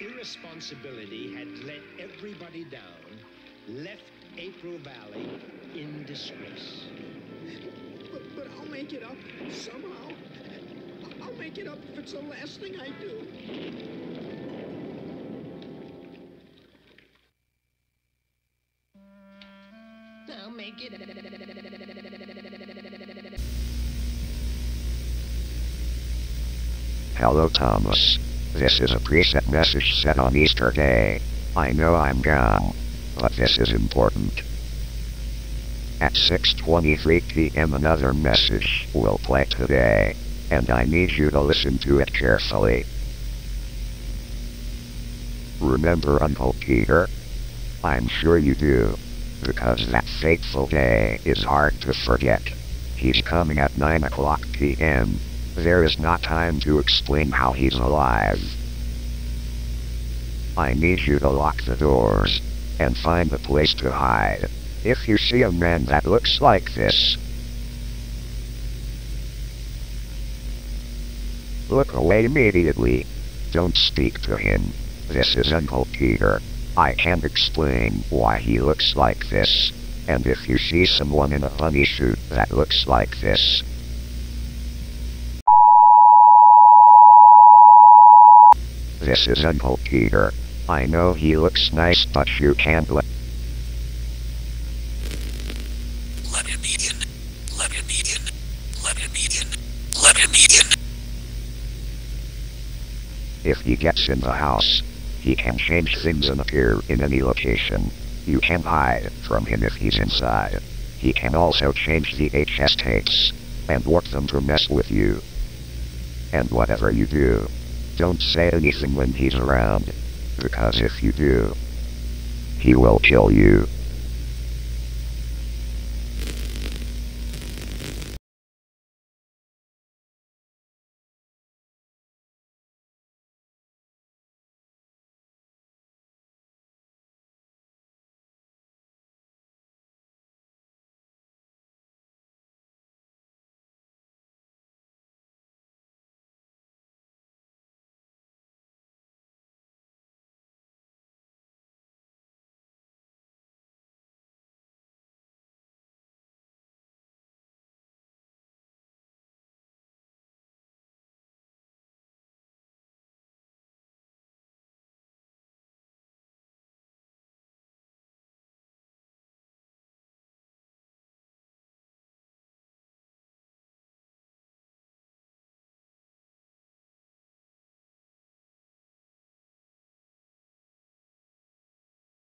irresponsibility had let everybody down, left April Valley in disgrace. But, but I'll make it up somehow. I'll make it up if it's the last thing I do. I'll make it. Hello Thomas. This is a preset message set on Easter Day. I know I'm gone, but this is important. At 6.23 p.m. another message will play today, and I need you to listen to it carefully. Remember Uncle Peter? I'm sure you do, because that fateful day is hard to forget. He's coming at 9 o'clock p.m. There is not time to explain how he's alive. I need you to lock the doors and find a place to hide. If you see a man that looks like this, look away immediately. Don't speak to him. This is Uncle Peter. I can't explain why he looks like this. And if you see someone in a bunny suit that looks like this, This is Uncle Peter. I know he looks nice, but you can't let. Let him in. Let him in. Let him in. Let him in. If he gets in the house, he can change things and appear in any location. You can hide from him if he's inside. He can also change the VHS tapes and work them to mess with you. And whatever you do, don't say anything when he's around, because if you do, he will kill you.